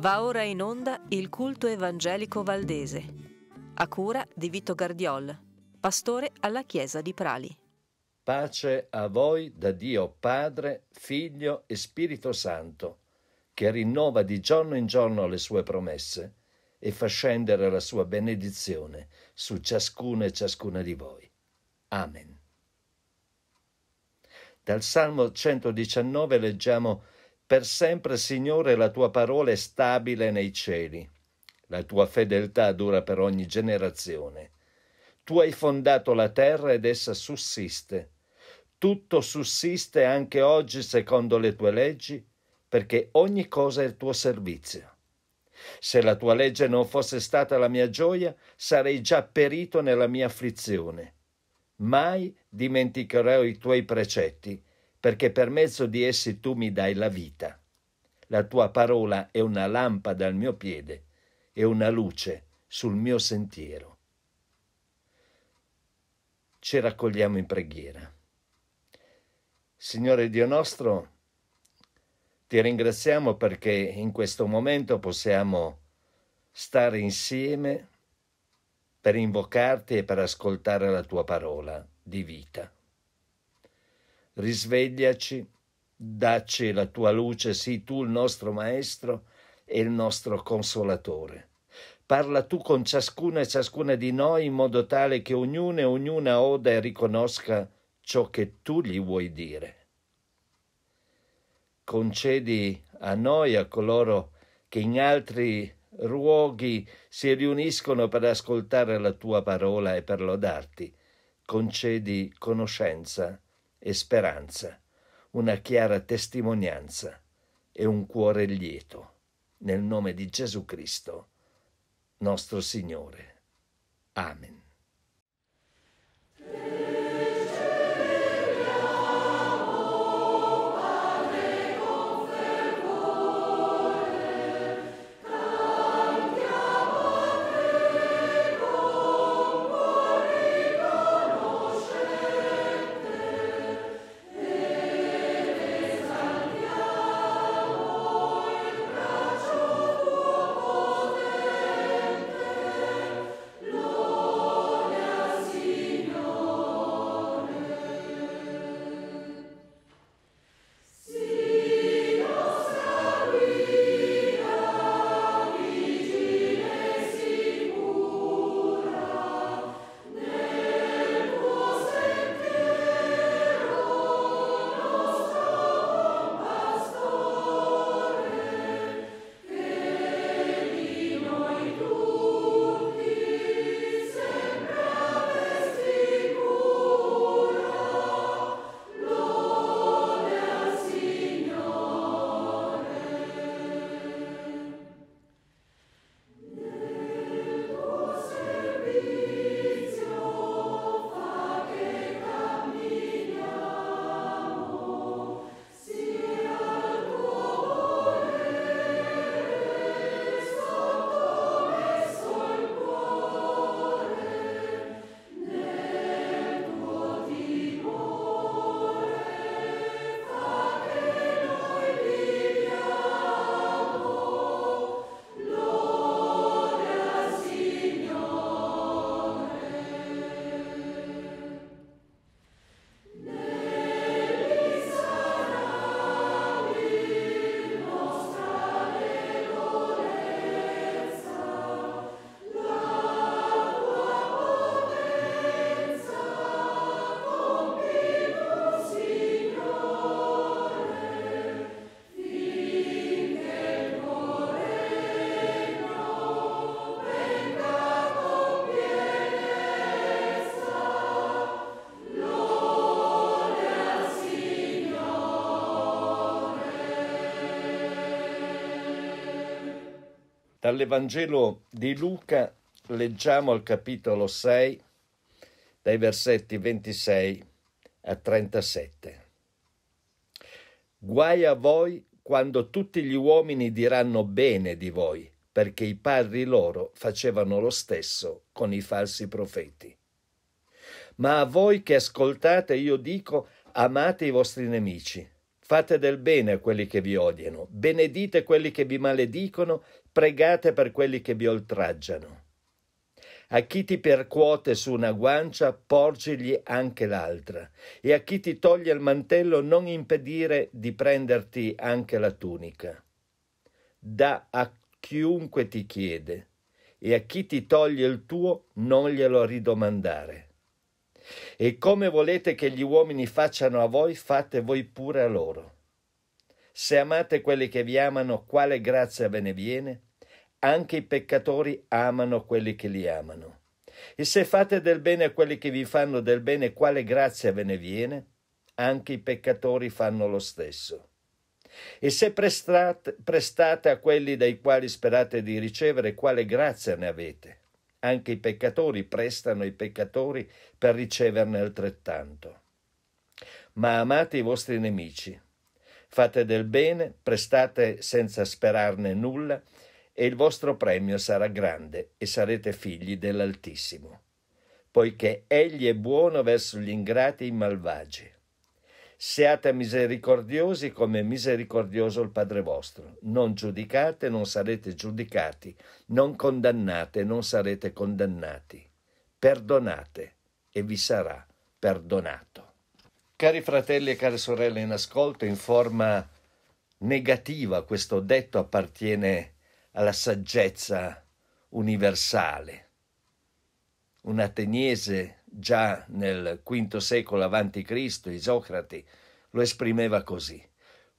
Va ora in onda il culto evangelico valdese, a cura di Vito Gardiol, pastore alla chiesa di Prali. Pace a voi da Dio Padre, Figlio e Spirito Santo, che rinnova di giorno in giorno le sue promesse e fa scendere la sua benedizione su ciascuno e ciascuna di voi. Amen. Dal Salmo 119 leggiamo per sempre, Signore, la tua parola è stabile nei cieli. La tua fedeltà dura per ogni generazione. Tu hai fondato la terra ed essa sussiste. Tutto sussiste anche oggi secondo le tue leggi, perché ogni cosa è il tuo servizio. Se la tua legge non fosse stata la mia gioia, sarei già perito nella mia afflizione. Mai dimenticherò i tuoi precetti perché per mezzo di essi tu mi dai la vita. La tua parola è una lampada al mio piede e una luce sul mio sentiero. Ci raccogliamo in preghiera. Signore Dio nostro, ti ringraziamo perché in questo momento possiamo stare insieme per invocarti e per ascoltare la tua parola di vita risvegliaci, dacci la tua luce, sii tu il nostro Maestro e il nostro Consolatore. Parla tu con ciascuna e ciascuna di noi in modo tale che ognuno e ognuna oda e riconosca ciò che tu gli vuoi dire. Concedi a noi, a coloro che in altri luoghi si riuniscono per ascoltare la tua parola e per lodarti, concedi conoscenza e speranza, una chiara testimonianza e un cuore lieto. Nel nome di Gesù Cristo, nostro Signore. Amen. Dall'Evangelo di Luca leggiamo al capitolo 6, dai versetti 26 a 37. Guai a voi quando tutti gli uomini diranno bene di voi, perché i padri loro facevano lo stesso con i falsi profeti. Ma a voi che ascoltate io dico, amate i vostri nemici, Fate del bene a quelli che vi odiano, benedite quelli che vi maledicono, pregate per quelli che vi oltraggiano. A chi ti percuote su una guancia, porgigli anche l'altra, e a chi ti toglie il mantello, non impedire di prenderti anche la tunica. Da a chiunque ti chiede, e a chi ti toglie il tuo, non glielo ridomandare. E come volete che gli uomini facciano a voi, fate voi pure a loro. Se amate quelli che vi amano, quale grazia ve ne viene? Anche i peccatori amano quelli che li amano. E se fate del bene a quelli che vi fanno del bene, quale grazia ve ne viene? Anche i peccatori fanno lo stesso. E se prestate, prestate a quelli dai quali sperate di ricevere, quale grazia ne avete? Anche i peccatori prestano ai peccatori per riceverne altrettanto. Ma amate i vostri nemici, fate del bene, prestate senza sperarne nulla, e il vostro premio sarà grande e sarete figli dell'Altissimo, poiché Egli è buono verso gli ingrati e i malvagi. Siate misericordiosi come misericordioso il Padre vostro. Non giudicate, non sarete giudicati. Non condannate, non sarete condannati. Perdonate e vi sarà perdonato. Cari fratelli e care sorelle in ascolto, in forma negativa questo detto appartiene alla saggezza universale. Un ateniese già nel V secolo a.C., Isocrate, lo esprimeva così.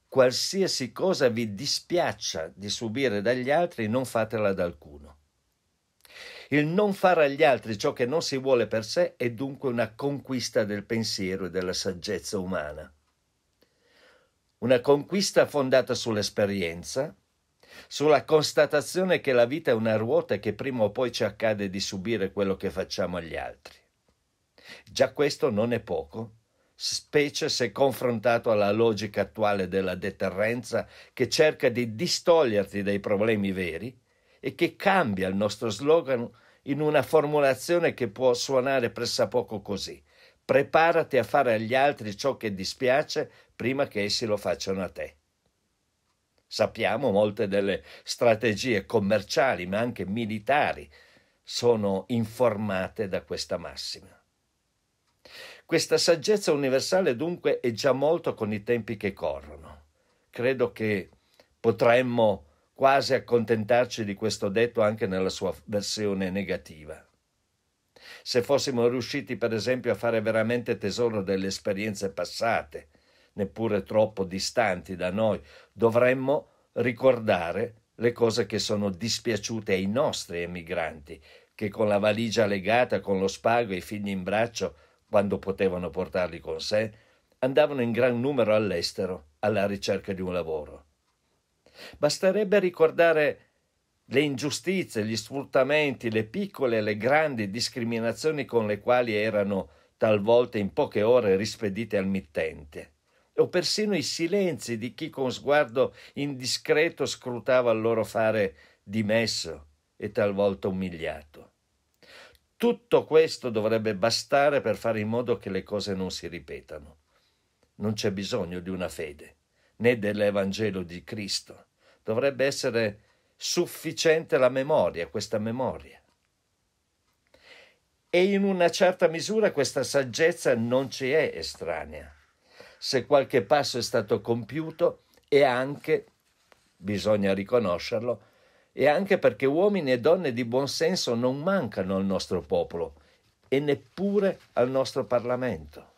Qualsiasi cosa vi dispiaccia di subire dagli altri, non fatela ad alcuno. Il non fare agli altri ciò che non si vuole per sé è dunque una conquista del pensiero e della saggezza umana. Una conquista fondata sull'esperienza, sulla constatazione che la vita è una ruota e che prima o poi ci accade di subire quello che facciamo agli altri. Già questo non è poco, specie se confrontato alla logica attuale della deterrenza che cerca di distoglierti dai problemi veri e che cambia il nostro slogan in una formulazione che può suonare pressappoco così. Preparati a fare agli altri ciò che dispiace prima che essi lo facciano a te. Sappiamo molte delle strategie commerciali, ma anche militari, sono informate da questa massima. Questa saggezza universale dunque è già molto con i tempi che corrono. Credo che potremmo quasi accontentarci di questo detto anche nella sua versione negativa. Se fossimo riusciti, per esempio, a fare veramente tesoro delle esperienze passate, neppure troppo distanti da noi, dovremmo ricordare le cose che sono dispiaciute ai nostri emigranti, che con la valigia legata, con lo spago e i figli in braccio, quando potevano portarli con sé, andavano in gran numero all'estero alla ricerca di un lavoro. Basterebbe ricordare le ingiustizie, gli sfruttamenti, le piccole e le grandi discriminazioni con le quali erano talvolta in poche ore rispedite al mittente o persino i silenzi di chi con sguardo indiscreto scrutava il loro fare dimesso e talvolta umiliato. Tutto questo dovrebbe bastare per fare in modo che le cose non si ripetano. Non c'è bisogno di una fede, né dell'Evangelo di Cristo. Dovrebbe essere sufficiente la memoria, questa memoria. E in una certa misura questa saggezza non ci è estranea se qualche passo è stato compiuto e anche, bisogna riconoscerlo, e anche perché uomini e donne di buon senso non mancano al nostro popolo e neppure al nostro Parlamento.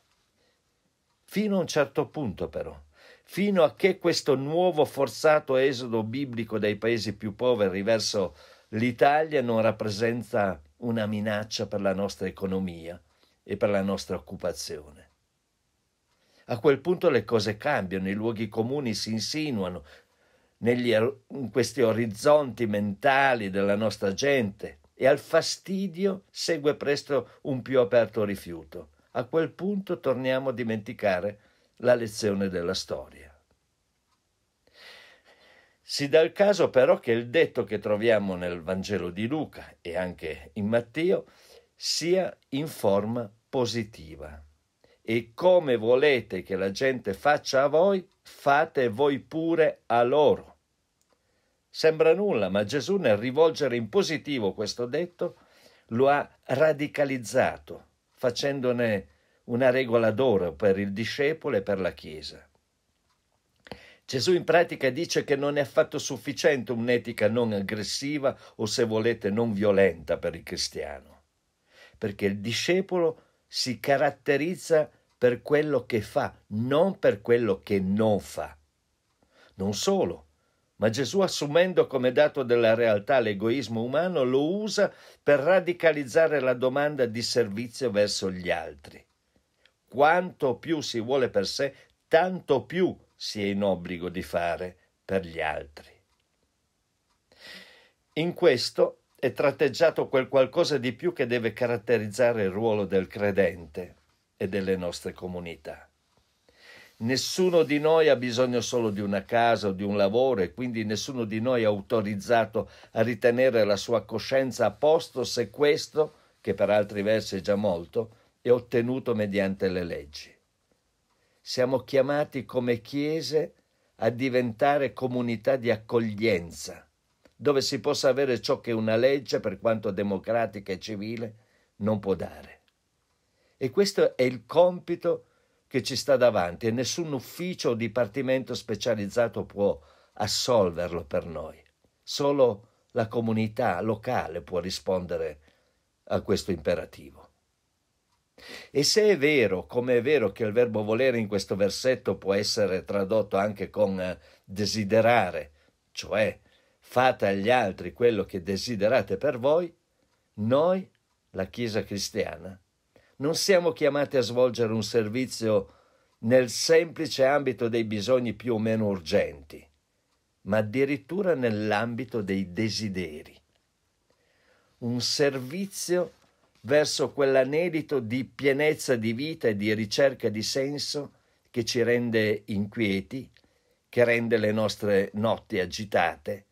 Fino a un certo punto però, fino a che questo nuovo forzato esodo biblico dai paesi più poveri verso l'Italia non rappresenta una minaccia per la nostra economia e per la nostra occupazione. A quel punto le cose cambiano, i luoghi comuni si insinuano negli, in questi orizzonti mentali della nostra gente e al fastidio segue presto un più aperto rifiuto. A quel punto torniamo a dimenticare la lezione della storia. Si dà il caso però che il detto che troviamo nel Vangelo di Luca e anche in Matteo sia in forma positiva e come volete che la gente faccia a voi, fate voi pure a loro. Sembra nulla, ma Gesù nel rivolgere in positivo questo detto lo ha radicalizzato, facendone una regola d'oro per il discepolo e per la Chiesa. Gesù in pratica dice che non è affatto sufficiente un'etica non aggressiva o se volete non violenta per il cristiano, perché il discepolo si caratterizza per quello che fa, non per quello che non fa. Non solo, ma Gesù assumendo come dato della realtà l'egoismo umano lo usa per radicalizzare la domanda di servizio verso gli altri. Quanto più si vuole per sé, tanto più si è in obbligo di fare per gli altri. In questo è tratteggiato quel qualcosa di più che deve caratterizzare il ruolo del credente e delle nostre comunità. Nessuno di noi ha bisogno solo di una casa o di un lavoro e quindi nessuno di noi è autorizzato a ritenere la sua coscienza a posto se questo, che per altri versi è già molto, è ottenuto mediante le leggi. Siamo chiamati come chiese a diventare comunità di accoglienza, dove si possa avere ciò che una legge, per quanto democratica e civile, non può dare. E questo è il compito che ci sta davanti e nessun ufficio o dipartimento specializzato può assolverlo per noi. Solo la comunità locale può rispondere a questo imperativo. E se è vero, come è vero che il verbo volere in questo versetto può essere tradotto anche con eh, desiderare, cioè fate agli altri quello che desiderate per voi, noi, la Chiesa cristiana, non siamo chiamati a svolgere un servizio nel semplice ambito dei bisogni più o meno urgenti, ma addirittura nell'ambito dei desideri. Un servizio verso quell'anelito di pienezza di vita e di ricerca di senso che ci rende inquieti, che rende le nostre notti agitate,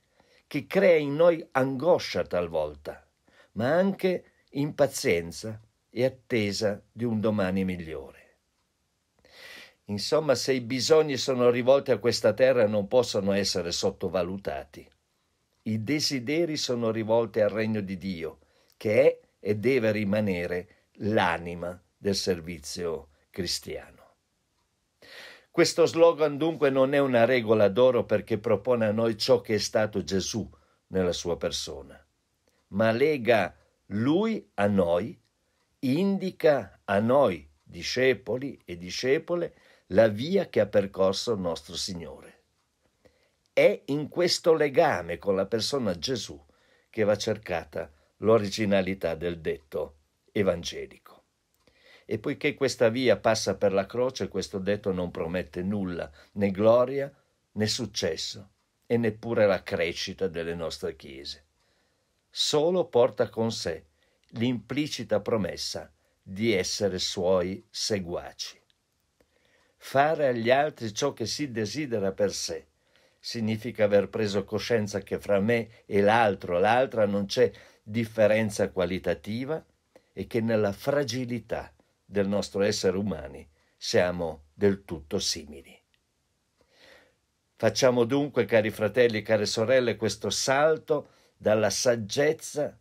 che crea in noi angoscia talvolta, ma anche impazienza e attesa di un domani migliore. Insomma, se i bisogni sono rivolti a questa terra non possono essere sottovalutati. I desideri sono rivolti al regno di Dio, che è e deve rimanere l'anima del servizio cristiano. Questo slogan dunque non è una regola d'oro perché propone a noi ciò che è stato Gesù nella sua persona, ma lega lui a noi, indica a noi, discepoli e discepole, la via che ha percorso il nostro Signore. È in questo legame con la persona Gesù che va cercata l'originalità del detto evangelico. E poiché questa via passa per la croce, questo detto non promette nulla, né gloria né successo e neppure la crescita delle nostre chiese. Solo porta con sé l'implicita promessa di essere suoi seguaci. Fare agli altri ciò che si desidera per sé significa aver preso coscienza che fra me e l'altro, l'altra non c'è differenza qualitativa e che nella fragilità del nostro essere umani siamo del tutto simili. Facciamo dunque, cari fratelli e care sorelle, questo salto dalla saggezza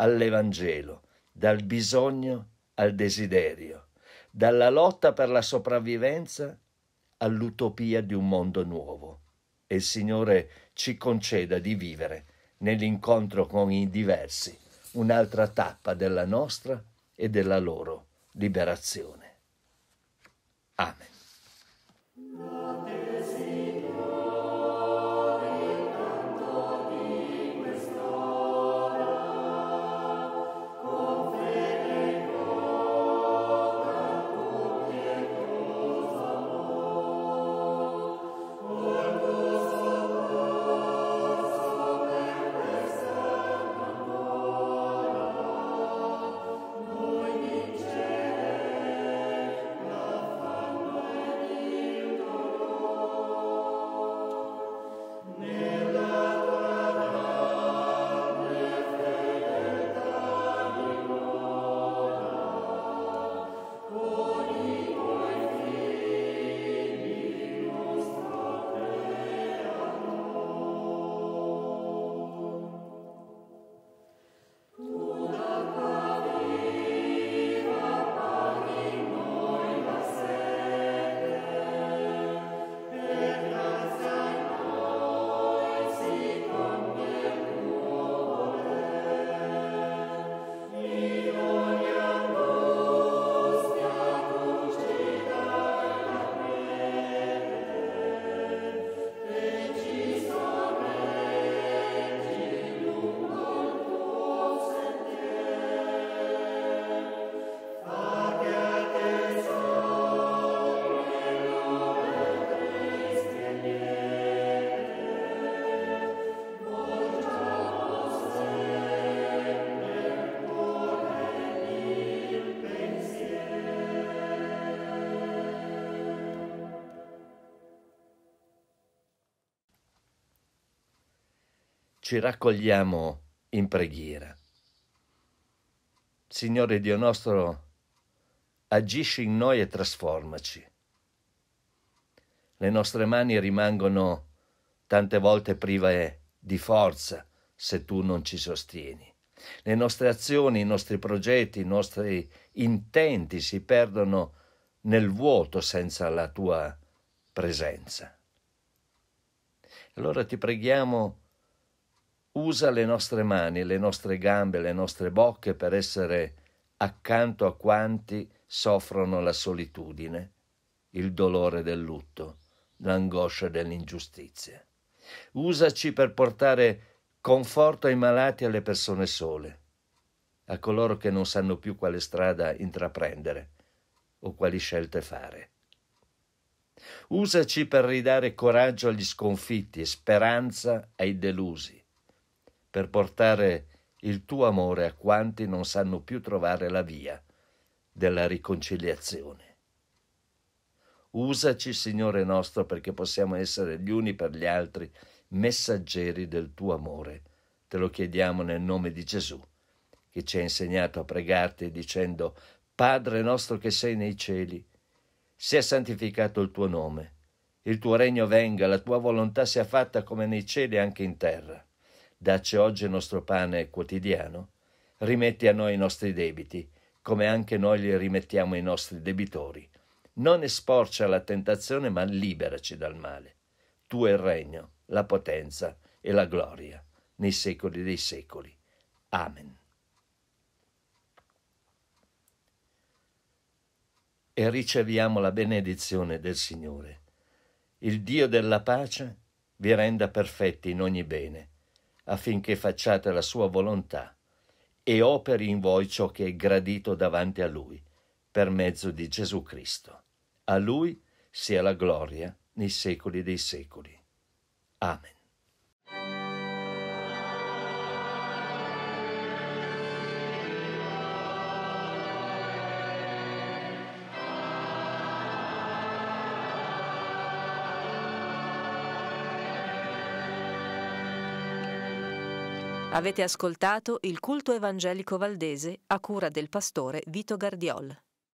all'Evangelo, dal bisogno al desiderio, dalla lotta per la sopravvivenza all'utopia di un mondo nuovo. E il Signore ci conceda di vivere nell'incontro con i diversi, un'altra tappa della nostra e della loro liberazione. Amen. Ci raccogliamo in preghiera. Signore Dio nostro, agisci in noi e trasformaci. Le nostre mani rimangono tante volte prive di forza se tu non ci sostieni. Le nostre azioni, i nostri progetti, i nostri intenti si perdono nel vuoto senza la tua presenza. Allora ti preghiamo, usa le nostre mani, le nostre gambe, le nostre bocche per essere accanto a quanti soffrono la solitudine, il dolore del lutto, l'angoscia dell'ingiustizia. Usaci per portare conforto ai malati e alle persone sole, a coloro che non sanno più quale strada intraprendere o quali scelte fare. Usaci per ridare coraggio agli sconfitti e speranza ai delusi, per portare il tuo amore a quanti non sanno più trovare la via della riconciliazione. Usaci, Signore nostro, perché possiamo essere gli uni per gli altri messaggeri del tuo amore. Te lo chiediamo nel nome di Gesù, che ci ha insegnato a pregarti dicendo, Padre nostro che sei nei cieli, sia santificato il tuo nome, il tuo regno venga, la tua volontà sia fatta come nei cieli e anche in terra. Dacci oggi il nostro pane quotidiano, rimetti a noi i nostri debiti, come anche noi li rimettiamo ai nostri debitori. Non esporci alla tentazione, ma liberaci dal male. Tu è il regno, la potenza e la gloria nei secoli dei secoli. Amen. E riceviamo la benedizione del Signore. Il Dio della pace vi renda perfetti in ogni bene, affinché facciate la sua volontà e operi in voi ciò che è gradito davanti a Lui, per mezzo di Gesù Cristo. A Lui sia la gloria nei secoli dei secoli. Amen. Avete ascoltato il culto evangelico valdese a cura del pastore Vito Gardiol.